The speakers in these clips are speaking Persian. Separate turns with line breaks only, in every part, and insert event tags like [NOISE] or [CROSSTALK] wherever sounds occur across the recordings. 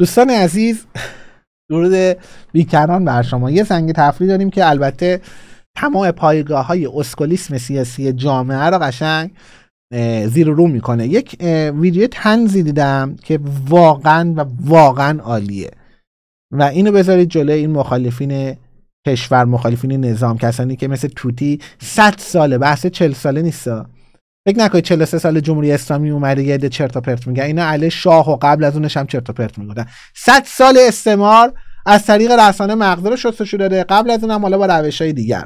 دوستان عزیز درود بیکران بر شما. یه زنگ تفریح داریم که البته تمام پایگاه های اسکولیسم سیاسی جامعه رو قشنگ زیر رو می‌کنه. یک ویدیو تنزی دیدم که واقعا و واقعا عالیه. و اینو بذارید جلوی این مخالفین کشور مخالفین نظام کسانی که مثل توتی 100 ساله بحث 40 ساله نیستا فکر نکنید 43 سال جمهوری اسلامی اومده یه چرت و پرت میگه. اینا علی شاه و قبل از اونش هم چرت و پرت می‌گفتن 100 سال استعمار از طریق رسانه مغز رو شستشو داده قبل از اونم حالا با روش های دیگر.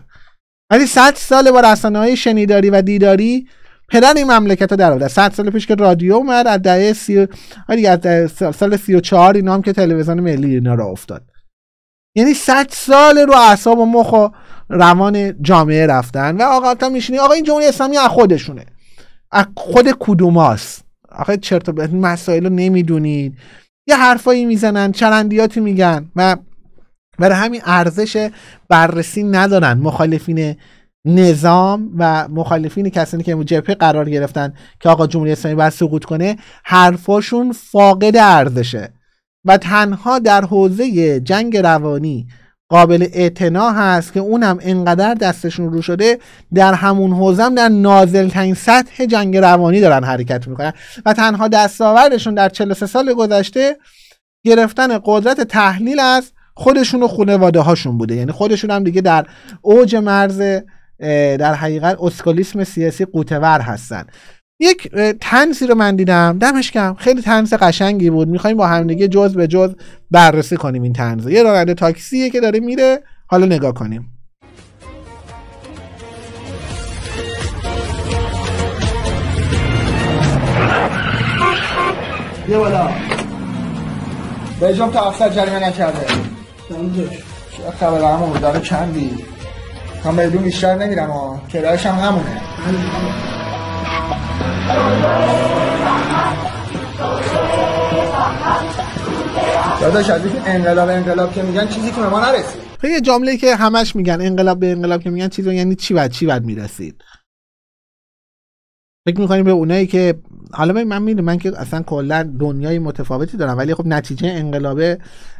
ولی 100 سال با رسانه های شنیداری و دیداری پدر این مملکت رو در آورده 100 سال پیش که رادیو اومد از دهه 30 از سال 34 اینا هم که تلویزیون ملی اینا رو افتاد. یعنی 100 سال رو اعصاب و مخ و روان جامعه رفتن. و آقا تا میشینی آقا این جمهوری اسلامی از خودشونه. از خود کدوماست آخه چرت مسائل رو نمی‌دونید. یه حرفایی می‌زنن چرندیاتی میگن و برای همین ارزش بررسی ندارن. مخالفین نظام و مخالفین کسانی که جبهه قرار گرفتن که آقا جمهوری اسلامی باید سقوط کنه حرفاشون فاقد ارزشه. و تنها در حوزه جنگ روانی قابل اعتنا هست که اونم انقدر دستشون رو شده در همون حوزم در نازلترین سطح جنگ روانی دارن حرکت می‌کنن. و تنها دستاوردشون در 43 سال گذشته گرفتن قدرت تحلیل از خودشون و خانواده هاشون بوده. یعنی خودشون هم دیگه در اوج مرز در حقیقت اسکالیسم سیاسی قوتور هستن. یک تنزی رو من دیدم. دمش کم خیلی تنز قشنگی بود. می‌خوایم با همدیگه جز به جز بررسی کنیم این تنز یه راننده تاکسیه که داره میره. حالا نگاه کنیم.
یه بالا. به جام تا افسر جریمه نکرده. چه خبر همون داره چندی؟ من بدون بیشتر نمیرم ها. کرایش هم همونه. داداش انقلاب انقلاب که میگن چیزی که به ما نرسید.
یه جمله که همش میگن انقلاب به انقلاب که میگن چیزی یعنی چی بعد چی بعد می‌رسید؟ فکر می‌کنیم به اونایی که حالا من می‌دونم من که اصلا کلا دنیای متفاوتی دارم ولی خب نتیجه انقلاب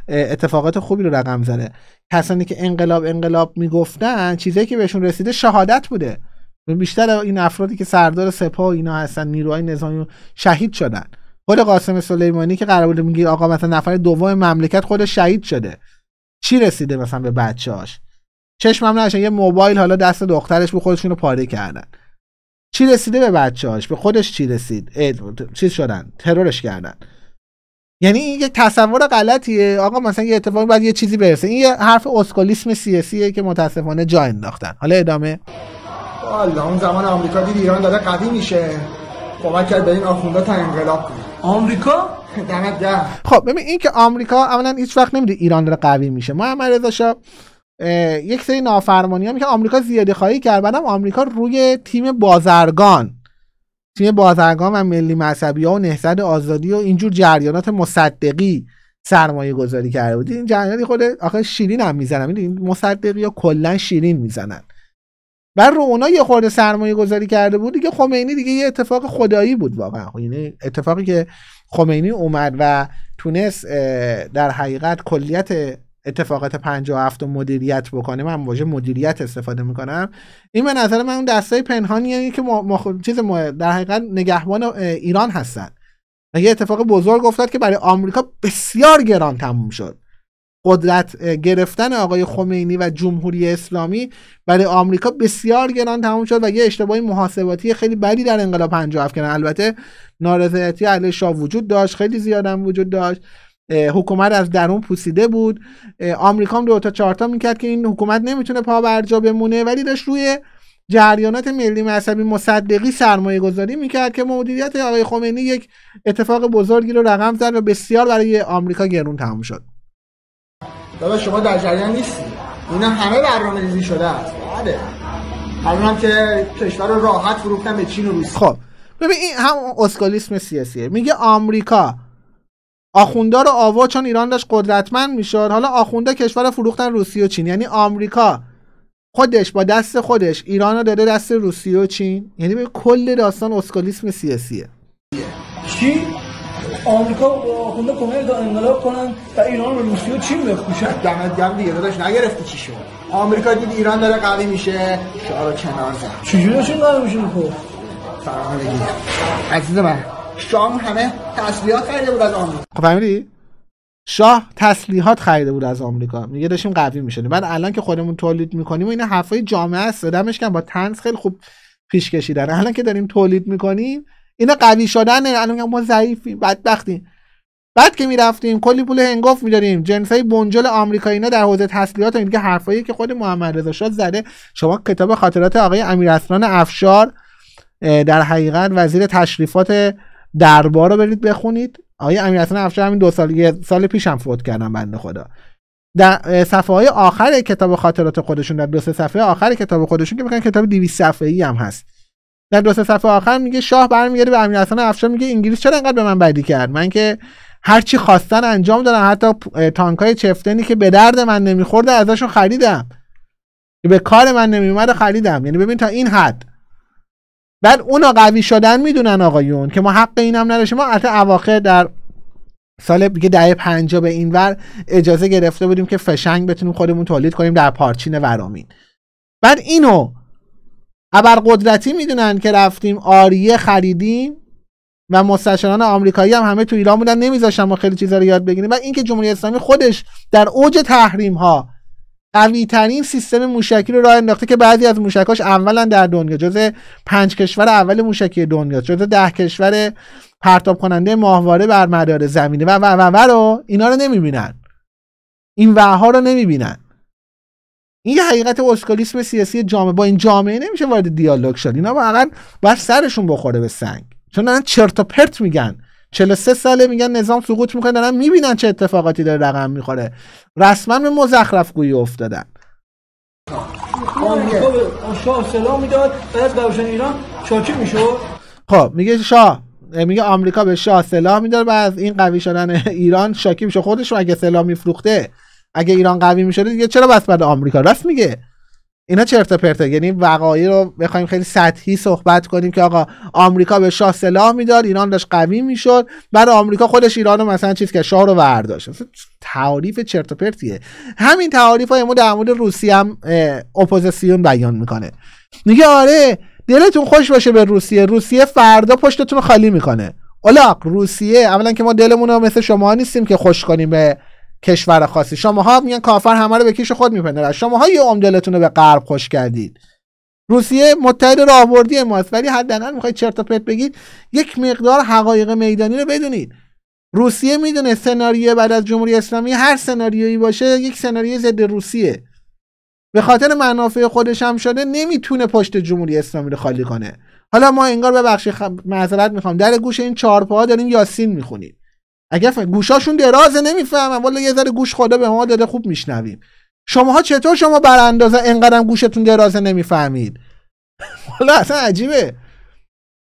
اتفاقات خوبی رو رقم زده. کسانی که انقلاب انقلاب می‌گفتن چیزایی که بهشون رسیده شهادت بوده. بیشتر این افرادی که سردار سپاه اینا هستن نیروهای نظامی شهید شدن. خود قاسم سلیمانی که قرار بود میگه آقا مثلا نفر دوم مملکت خودش شهید شده. چی رسیده مثلا به بچه‌هاش؟ چشمم نشه یه موبایل حالا دست دخترش به خودشون رو پاره کردن. چی رسیده به بچه‌هاش؟ به خودش چی رسید؟ چیز شدن ترورش کردن. یعنی این یک تصور غلطیه. آقا مثلا یه اتفاقی باید یه چیزی برسه. این یه حرف اسکولیسم سیاسیه که متاسفانه جا انداختن. حالا ادامه.
والا اون زمان آمریکا دید ایران داره قوی میشه. کمک کرد به این آخوندا تا انقلاب کنه.
آمریکا؟
دمت گرم.
خب ببین این که آمریکا اولا هیچ وقت نمیده ایران داره قوی میشه. محمد رضا شاه یک سری نافرمانی هم که آمریکا زیاده خواهی کرد. بعدم آمریکا روی تیم بازرگان تیم بازرگان و ملی مذهبی ها و نهضت آزادی و اینجور جریانات مصدقی سرمایه گذاری کرده بود. این جریاناتی خود آخه شیرین هم می‌زنن. این مصدقی ها کلا شیرین می‌زنن. بر رو اونا یه خورده سرمایه گذاری کرده بود دیگه خمینی دیگه یه اتفاق خدایی بود واقعا. خب یعنی اتفاقی که خمینی اومد و تونست در حقیقت کلیت اتفاقات 57 و مدیریت بکنه من واژه مدیریت استفاده می‌کنم. این به نظر من اون دستای پنهانی که چیز در حقیقت نگهبان ایران هستن. و یه اتفاق بزرگ افتاد که برای آمریکا بسیار گران تموم شد. قدرت گرفتن آقای خمینی و جمهوری اسلامی برای آمریکا بسیار گران تموم شد و یه اشتباهی محاسباتی خیلی بدی در انقلاب 57 کردن. البته نارضایتی علیه شاه وجود داشت خیلی زیادم وجود داشت. حکومت از درون پوسیده بود. آمریکا هم دو تا چهارتا می‌کرد که این حکومت نمی‌تونه پا برجا بمونه ولی داشت روی جریانات ملی مذهبی مصدقی سرمایه گذاری می‌کرد که مدیریت آقای خمینی یک اتفاق بزرگی رو رقم زد و بسیار برای آمریکا گرون تموم شد.
دادا شما در جریان نیستی. اینا همه برنامه ریزی شده است. بله. هم که کشور رو راحت فروختن به چین و روسیه.
خب. ببین این هم اسکالیسم سیاسیه میگه آمریکا. آخوندا رو آوا چون ایران داشت قدرتمند می‌شد. حالا آخوندا کشور فروختن روسیه و چین. یعنی آمریکا. خودش با دست خودش ایران رو داده دست روسیه و چین. یعنی به کل داستان اسکالیسم سیاسیه.
چی
آمریکا آخونده کمک تا انقلاب کنن و ایران رو روسیه چین بفروشن.
دمت گرم دیگه داداش نگرفتی چی شد؟ آمریکا دید ایران داره قوی میشه شاه رو کنار زد.
چجوری چین قوی میشه خب؟
فرمان بگیر عزیز من شام همه تسلیحات خریده بود از آمریکا.
خب فهمیدی؟ شاه تسلیحات خریده بود از آمریکا. میگه داشتیم قوی می‌شدیم بعد الان که خودمون تولید می‌کنیم و این حرفای جامعه است. دمش با تنز خیلی خوب پیش کشیدن. الان که داریم تولید می‌کنیم اینا قوی شدن الان ما ضعیفیم بدبختیم بعد که می‌رفتیم کلی پول هنگفت میداریم جنس های بنجل آمریکایینا در حوزه تسلیحات دیگه حرفایی که خود محمد رضا شاه زده. شما کتاب خاطرات آقای امیر اسلان افشار در حقیقت وزیر تشریفات دربار رو برید بخونید. آقای امیر اسلان افشار همین دو سال یه سال پیش هم فوت کردن بنده خدا. در صفحه های آخر کتاب خاطرات خودشون در دو سه صفحه آخر کتاب خودشون که میگن کتاب 200 صفحه ای هم هست. در دو صفحه آخر میگه شاه برمیگرده به امیر حسن افشار میگه انگلیس چرا انقدر به من بدی کرد؟ من که هر چی خواستن انجام دادم حتی تانکای چفتنی که به درد من نمیخورده ازشون خریدم. به کار من نمیومد خریدم. یعنی ببین تا این حد. بعد اونا قوی شدن می‌دونن آقایون که ما حق اینم نداشتیم. ما البته اواخر در سال دیگه دهه 50 به اینور اجازه گرفته بودیم که فشنگ بتونیم خودمون تولید کنیم در پارچین ورامین. بعد اینو قدرتی می‌دونن که رفتیم آریه خریدیم و مستشاران آمریکایی هم همه تو ایران بودن نمیذاشتن ما خیلی چیزا رو یاد بگیریم. و اینکه جمهوری اسلامی خودش در اوج تحریم ها قوی ترین سیستم موشکی رو راه انداخته که بعضی از موشکاش اولا در دنیا جز پنج کشور اول موشکی دنیا جز ده کشور پرتاب کننده ماهواره بر مدار زمینه. و و و, و رو اینا رو نمی‌بینن. این وها رو نمی‌بینن. این یه حقیقت اسکالیسم سیاسی جامعه. با این جامعه نمیشه وارد دیالوگ شد. اینا واقعا باید سرشون بخوره به سنگ. چون دارن چرت و پرت میگن. 43 ساله میگن نظام سقوط می‌کنه دارن می‌بینن چه اتفاقاتی داره رقم می‌خوره. رسما به مزخرف گویی افتادن.
شاه سلام می‌داد بعد ایران شاکی می‌شد
خب میگه شاه میگه آمریکا به شاه سلاح می‌داد بعد از این قوی شدن ایران شاکی میشه خودش اگه سلاح میفروخته اگه ایران قوی می‌شده دیگه چرا بس بعد آمریکا؟ راست میگه. اینا چرت پرته. یعنی وقایع رو بخوایم خیلی سطحی صحبت کنیم که آقا آمریکا به شاه سلاح می‌داد ایران داشت قوی می‌شد بعد آمریکا خودش ایران رو مثلا چیز که شاه رو برداشت تعریف چرت و پرتیه. همین تعریف های در مورد روسیه هم اپوزیسیون بیان می‌کنه. میگه آره دلتون خوش باشه به روسیه. روسیه فردا پشتتون خالی می‌کنه. اولاق روسیه اولا که ما دلمون رو مثل شما نیستیم که خوش کنیم به کشور خاصی. شماها میگن کافر همه رو به کیش خود میپندارن. شماها یه عمدلتون رو به غرب خوش کردید. روسیه متحد راهبردی ماست ولی حداقل می‌خواید چرت و پرت بگید یک مقدار حقایق میدانی رو بدونید. روسیه می‌دونه سناریو بعد از جمهوری اسلامی هر سناریویی باشه یک سناریوی ضد روسیه. به خاطر منافع خودش هم شده نمی‌تونه پشت جمهوری اسلامی رو خالی کنه. حالا ما انگار ببخشید معذرت می‌خوام در گوش این چهار داریم یاسین می‌خونیم اگر گوشاشون درازه نمی‌فهمم. والا یه ذره گوش خدا به ما داده خوب میشنویم. شماها چطور شما بر اندازه انقدرم گوشتون درازه نمی‌فهمید؟ [LAUGHS] والا اصلا عجیبه.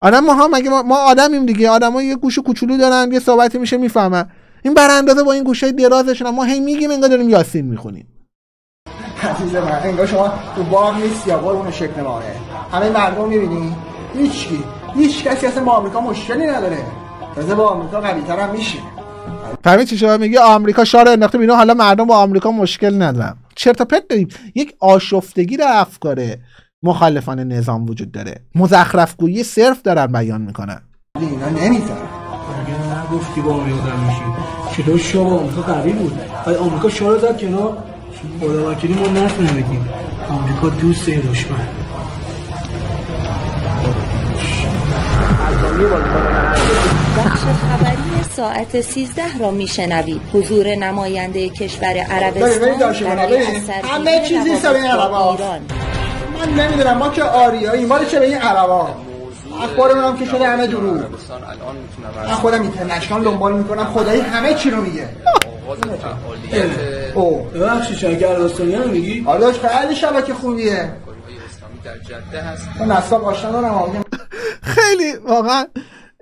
آدم ما هم مگه ما, ما آدمیم دیگه. آدما یه گوش کوچولو دارن یه صحبتی میشه می‌فهمن. این بر اندازه با این گوشه درازشون ما هی میگیم انگار داریم یاسین می‌خونیم.
عزیز من انگار شما تو باغ نیست یا قربون شکل ماه همه مردم می‌بینی؟ هیچکی. هیچ کسی اصلا با آمریکا مشکلی نداره. تازه با آمریکا قوی هم میشه
فهمید چی شما میگه آمریکا شار انداخته بینو حالا مردم با آمریکا مشکل ندارن. چرت پرت داریم. یک آشفتگی در افکار مخالفان نظام وجود داره. مزخرفگویی صرف دارن بیان می‌کنن.
اینا نمی‌ذارن
اگه نگفتی با آمریکا میشی؟ چطور شما با آمریکا قوی بود؟ ولی آمریکا شما زد کنار. خدا وکیلی ما نتونیم آمریکا دوست دشمن.
بخش خبری ساعت 13 را میشنوید. حضور نماینده کشور عربستان برای
همه چیزی سر این عربا من نمی‌دونم ما که آریایی ما چه به این عربا اخبار هم که شده همه درو من خودم اینترنشنال دنبال می‌کنم خدایی همه چی رو میگه.
او. ببخشید شبکه عربستانی هم میگی؟
آره خیلی شبکه خوبیه در جده هست. نصاب آشنا دارم
خیلی واقعا.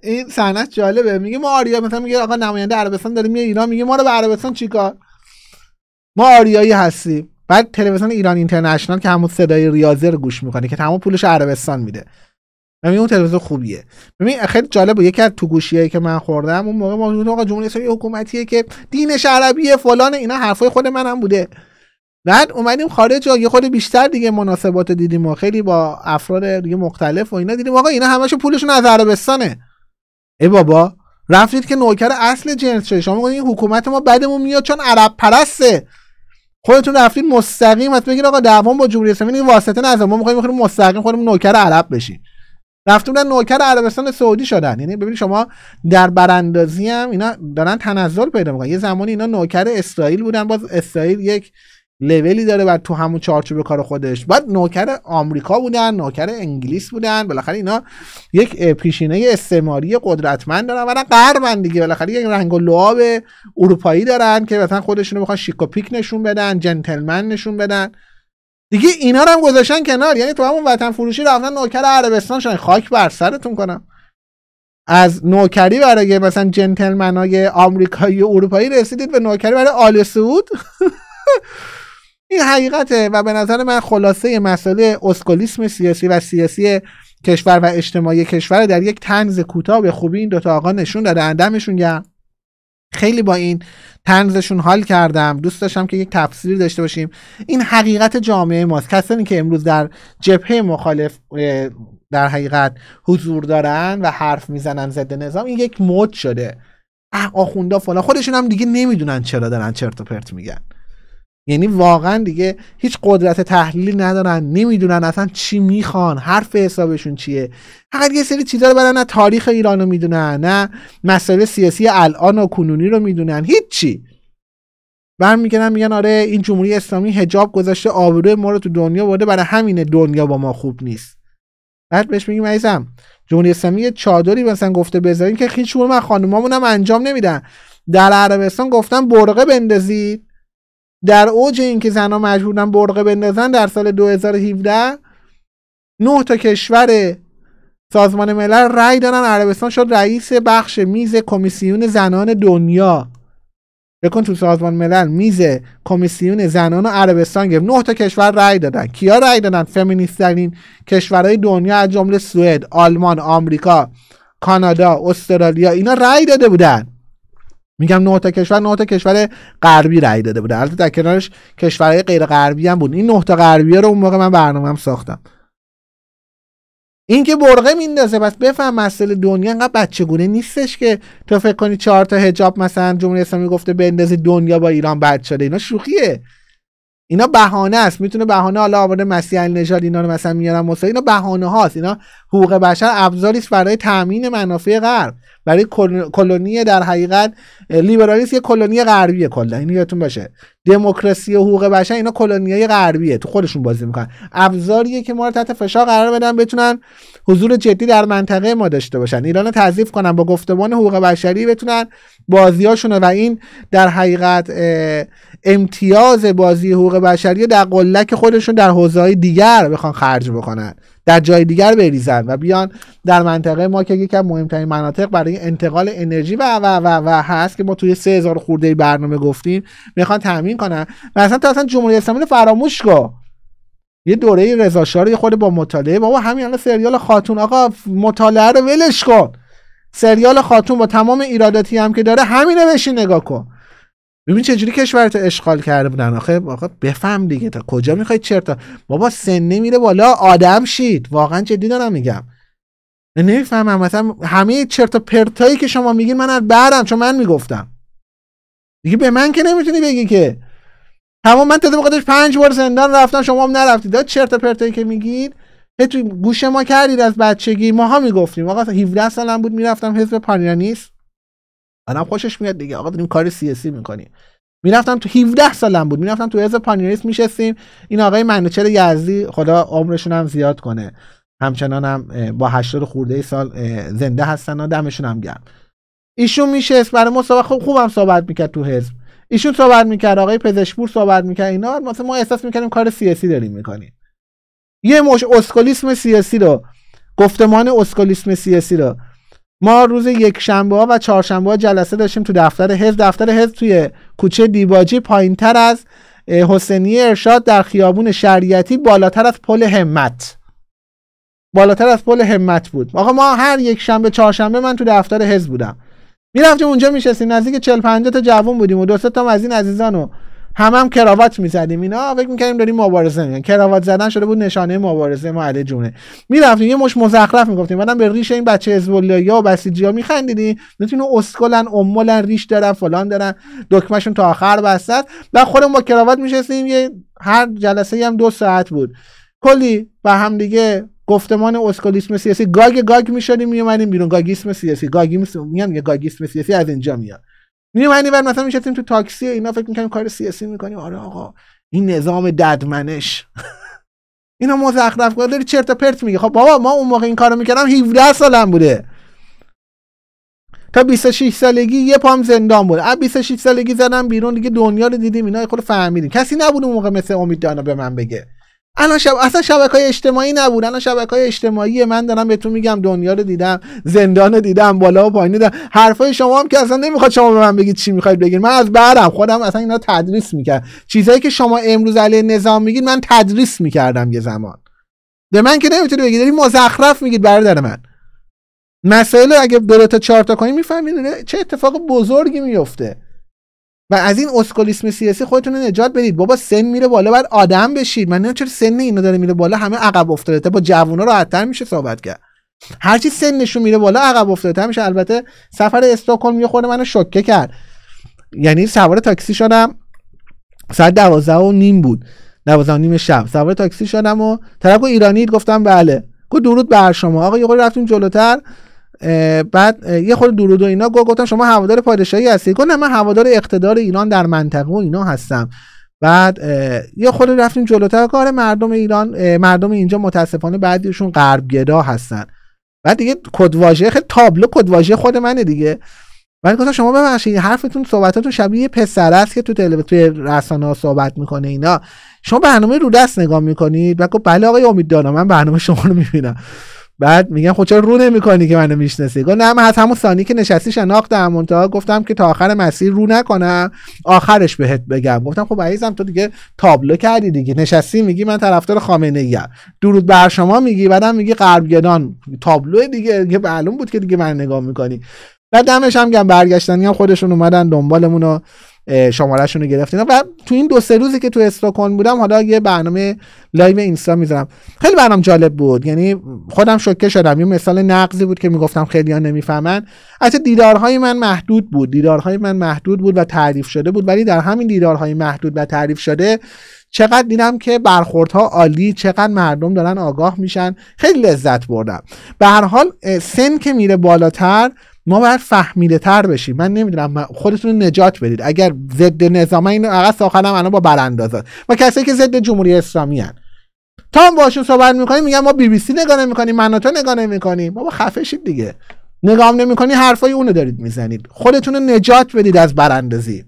این سنت جالبه. میگه ما آریا مثلا میگه آقا نماینده عربستان داریم میاد ایران میگه ما رو به عربستان چیکار ما آریایی هستیم. بعد تلویزیون ایران اینترنشنال که همون صدای ریاضی رو گوش می‌کنه که تمام پولش عربستان میده. ببین اون تلویزیون خوبیه. ببین خیلی جالبه. یکی از تو گوشیایی که من خوردم اون موقع ما آقا جمهوری اسلامی حکومتیه که دینش عربیه فلان اینا حرفای خود منم بوده. بعد اومدیم خارج یه خود بیشتر دیگه مناسبات دیدیم و خیلی با افراد دیگه مختلف و اینا دیدیم. آقا اینا همشو پولشون از عربستانه. ای بابا رفتید که نوکر اصل جنس شده شما این حکومت ما بدمون میاد چون عرب پرسته. خودتون رفتید مستقیم از بگید آقا دوام با جمهوری اسلامی واسطه نذار ما می‌خوایم مستقیم خودمون نوکر عرب بشیم. رفتون نوکر عربستان سعودی شدن. یعنی ببینید شما در براندازی هم اینا دارن تنزل پیدا می‌کنن. یه زمانی اینا نوکر اسرائیل بودن باز اسرائیل یک لولی داره بعد تو همون چارچوب کار خودش. بعد نوکر آمریکا بودن نوکر انگلیس بودن. بالاخره اینا یک پیشینه استعماری قدرتمند دارن. و غربن دیگه. بالاخره یک رنگ و لعاب اروپایی دارن که مثلا خودشونو می‌خوان شیک و پیک نشون بدن جنتلمن نشون بدن. دیگه اینا رو هم گذاشتن کنار. یعنی تو همون وطن فروشی رفتن نوکر عربستان شدن. خاک بر سرتون کنم. از نوکری برای مثلا جنتلمنای آمریکایی و اروپایی رسیدید به نوکری برای آل سعود؟ [LAUGHS] این حقیقته و به نظر من خلاصه مسئله اسکولیسم سیاسی و سیاسی کشور و اجتماعی کشور در یک تنز کوتاه به خوبی این دوتا آقا نشون دادن دمشون گرم. خیلی با این تنزشون حال کردم. دوست داشتم که یک تفسیری داشته باشیم. این حقیقت جامعه ماست. کسانی که امروز در جبهه مخالف در حقیقت حضور دارن و حرف می‌زنن ضد نظام این یک مد شده. آخوندا فلان. خودشون هم دیگه نمی‌دونن چرا دارن چرت و پرت میگن. یعنی واقعا دیگه هیچ قدرت تحلیلی ندارن نمی‌دونن اصلا چی می‌خوان حرف حسابشون چیه. فقط یه سری چیزا رو برن نه تاریخ ایران رو می‌دونن نه مسائل سیاسی الان و کنونی رو می‌دونن هیچی. برمیگردن میگن آره این جمهوری اسلامی هجاب گذاشته آبروی ما رو تو دنیا برده برای همین دنیا با ما خوب نیست. بعد بهش میگیم عزیزم جمهوری اسلامی چادری مثلا گفته بذارین که هیچ من خانومامون هم انجام نمیدن. در عربستان گفتن برقه بندازید. در اوج اینکه زنها مجبورن برقه بندازن در سال 2017 نه تا کشور سازمان ملل رأی دادن. عربستان شد رئیس بخش میز کمیسیون زنان دنیا. بکن تو سازمان ملل میز کمیسیون زنان و عربستان گرفت. نه تا کشور رأی دادن. کیا رأی دادن؟ فمینیست ترین کشورهای دنیا از جمله سوئد آلمان آمریکا کانادا استرالیا اینا رأی داده بودن. میگم نه کشور نه کشور غربی رأی داده بوده. البته در کنارش کشورهای غیر غربی هم بود. این نه تا رو اون موقع من برنامه‌ام ساختم. این که برقه میندازه بس بفهم مسئله دنیا انقدر بچگونه نیستش که تو فکر کنی چهار تا حجاب مثلا جمهوری اسلامی گفته بندازی دنیا با ایران بد شده. اینا شوخیه. اینا بهانه است. می‌تونه بهانه حالا آورده مسیح نژاد اینا رو مثلا میارن مسا اینا بهانه هاست. اینا حقوق بشر ابزاری برای تامین منافع غرب. برای کلونی در حقیقت لیبرالیسم یه کلونی غربیه کلا. این یادتون باشه. دموکراسی و حقوق بشر اینا کلونیای غربیه تو خودشون بازی می‌کنن. ابزاریه که ما رو تحت فشار قرار بدن بتونن حضور جدی در منطقه ما داشته باشن. ایران رو تضعیف کنن با گفتمان حقوق بشری بتونن بازیاشون و این در حقیقت امتیاز بازی حقوق بشری در قلک خودشون در حوزه دیگر بخوان خرج بکنن. در جای دیگر بریزن و بیان در منطقه ما که از مهمترین مناطق برای انتقال انرژی و و و و هست که ما توی 3000 خورده برنامه گفتیم می‌خوان تامین کنن. و اصلا تا اصلا جمهوری اسلامی فراموش کن. یه دوره رضا شاه خود با مطالعه. بابا همین الان سریال خاتون. آقا مطالعه رو ولش کن. سریال خاتون با تمام ایراداتی هم که داره همینه بشین نگاه کن. ببین چجوری کشورت اشغال کرده بودن؟ آخه آخه بفهم دیگه تا کجا می‌خوای چرتا؟ بابا سنه میره بالا آدم شید. واقعا جدی دارم میگم. نمی‌فهمم. مثلا همه چرت و پرتایی که شما میگین من از بعدم چون من می‌گفتم. دیگه به من که نمی‌تونی بگی که. تمام من تا موقعش پنج بار زندان رفتم شما هم نرفتید. داد چرت پرتایی که میگید تو گوش ما کردید از بچگی. ماها می‌گفتیم. آقا 17 سالم بود می‌رفتم حزب پانیرانیست آدم خوشش میاد دیگه. آقا داریم کار سیاسی می‌کنیم. می‌رفتم تو 17 سالم بود. می‌رفتم تو حزب پانیرانیست میشستیم. این آقای منوچهر یزدی خدا عمرشون هم زیاد کنه. همچنان هم با 80 خورده سال زنده هستن و دمشون هم گرم. ایشون میشست برای مسابقه خوب خوبم صحبت می‌کرد تو حزب. ایشون صحبت می‌کرد آقای پزشکپور صحبت می‌کرد اینا مثلا ما احساس می‌کردیم کار سیاسی داریم می‌کنیم. یه مش اسکولیسم سیاسی رو گفتمان اسکولیسم سیاسی رو ما روز یک شنبه ها و چهارشنبه ها جلسه داشتیم تو دفتر حزب. دفتر حزب توی کوچه دیباجی پایین تر از حسینی ارشاد در خیابون شریعتی بالاتر از پل همت. بالاتر از پل همت بود. آقا ما هر یک شنبه چهارشنبه من تو دفتر حزب بودم. می‌رفتیم اونجا میشستیم. نزدیک 40 50 تا جوون بودیم و دو تا از این عزیزانو هم هم کراوات می‌زدیم. اینا فکر می‌کردیم داریم مبارزه می‌کنیم. کراوات زدن شده بود نشانه مبارزه ما علی جونه. می‌رفتیم یه مش مزخرف می‌گفتیم. بعدم به ریش این بچه حزب الله یا بسیجی ها میخندیدیم. می‌تونه اسکلن امولن ریش دارن فلان دارن. دکمهشون تا آخر بستد بعد خودمون با کراوات میشستیم. یه هر جلسه هم دو ساعت بود. کلی با هم دیگه گفتمان اسکولیسم سیاسی. گاگ گاگ می‌شدیم میومدیم بیرون. گاگیسم سیاسی. گاگی میگم گاگیسم سیاسی از اینجا میاد. میومدیم بعد مثلا میشستیم تو تاکسی اینا فکر می‌کنیم کار سیاسی می‌کنیم. آره آقا این نظام ددمنش. [LAUGHS] اینا مزخرف کنه داری چرت و پرت میگه خب بابا ما اون موقع این کارو می‌کردم 17 سالم بوده. تا 26 سالگی یه پام زندان بود. از 26 سالگی زدم بیرون دیگه دنیا رو دیدیم اینا خود فهمیدیم. کسی نبود اون موقع مثل امید دانا به من بگه. الان شب... اصلا شبکه های اجتماعی نبود. الان شبکه های اجتماعی من دارم بهتون میگم دنیا رو دیدم زندان رو دیدم بالا و پایین دیدم. حرفای شما هم که اصلا نمی‌خواد شما به من بگید چی می‌خواید بگید. من از بعدم خودم اصلا اینا تدریس می‌کرد. چیزهایی که شما امروز علیه نظام میگید من تدریس می‌کردم یه زمان. به من که نمی‌تونی بگید داری مزخرف میگید برادر من. مسائل اگه دو تا چهار تا کنی می‌فهمید چه اتفاق بزرگی میفته و از این اسکولیسم سیاسی خودتون رو نجات بدید. بابا سن میره بالا بعد آدم بشید. من نمی‌دونم چرا سن اینا داره میره بالا. همه عقب افتاده. با جوونا راحتتر میشه صحبت کرد. هرچی سنشون میره بالا عقب افتاده میشه. البته سفر استکهلم یه خورده منو شوکه کرد. یعنی سوار تاکسی شدم. ساعت دوازده و نیم بود. دوازده و نیم شب. سوار تاکسی شدم و طرف ایرانی گفتم بله. گفت درود بر شما. آقا یه رفتیم جلوتر. بعد یه خورده درود و اینا گفتم شما هوادار پادشاهی هستی گفتم من هوادار اقتدار ایران در منطقه و اینا هستم. بعد یه خورده رفتیم جلوتر کار مردم ایران مردم اینجا متاسفانه بعدیشون غربگرا هستن. بعد دیگه کدواژه خیلی تابلو کدواژه خود منه دیگه. من گفتم شما ببخشید حرفتون صحبتاتون شبیه پسر است که تو تلویزیون توی رسانه ها صحبت می‌کنه اینا. شما برنامه رو دست نگاه می‌کنید؟ و گفت بله آقای امید من برنامه شما رو می‌بینم. بعد میگن خب چرا رو نمی‌کنی که منو می‌شناسی؟ گفت نه من از همون ثانی که نشستی شناختم منتها گفتم که تا آخر مسیر رو نکنم آخرش بهت بگم. گفتم خب عزیزم تو دیگه تابلو کردی دیگه. نشستی میگی من طرفدار خامنه ای درود بر شما میگی بعدم میگی غربگدان تابلو دیگه که معلوم بود که دیگه من نگاه می‌کنی. بعد دمش هم گم برگشتنی هم خودشون اومدن دنبالمون شمارهشون رو گرفتین. و تو این دو سه روزی که تو استاکون بودم حالا یه برنامه لایو اینستا می‌ذارم. خیلی برنامه جالب بود. یعنی خودم شوکه شدم. یه مثال نقضی بود که می‌گفتم خیلی ها نمی‌فهمن. حتی دیدارهای من محدود بود. دیدارهای من محدود بود و تعریف شده بود. ولی در همین دیدارهای محدود و تعریف شده چقدر دیدم که برخوردها عالی چقدر مردم دارن آگاه میشن. خیلی لذت بردم. به هر حال سن که میره بالاتر ما باید فهمیده تر بشیم. من نمی‌دونم خودتون نجات بدید. اگر ضد نظام این فقط ساخنم الان با براندازات و کسایی که ضد جمهوری اسلامی هن. تا هم باشون صحبت می‌کنیم میگن ما بی بی سی نگاه نمی‌کنیم من تو نگاه نمی‌کنیم. بابا خفه شید دیگه. نگاه نمی‌کنی حرفای اونو دارید می‌زنید. خودتون رو نجات بدید از براندازی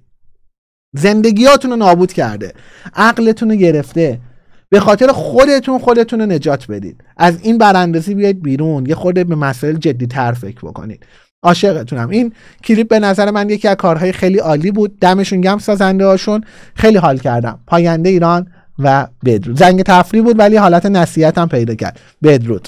زندگیاتون رو نابود کرده. عقلتون رو گرفته. به خاطر خودتون خودتون رو نجات بدید. از این براندازی بیاید بیرون. یه خورده به مسائل جدی تر فکر بکنید. عاشقتونم. این کلیپ به نظر من یکی از کارهای خیلی عالی بود. دمشون گم سازنده هاشون. خیلی حال کردم. پاینده ایران و بدرود. زنگ تفریح بود ولی حالت نصیحت هم پیدا کرد. بدرود.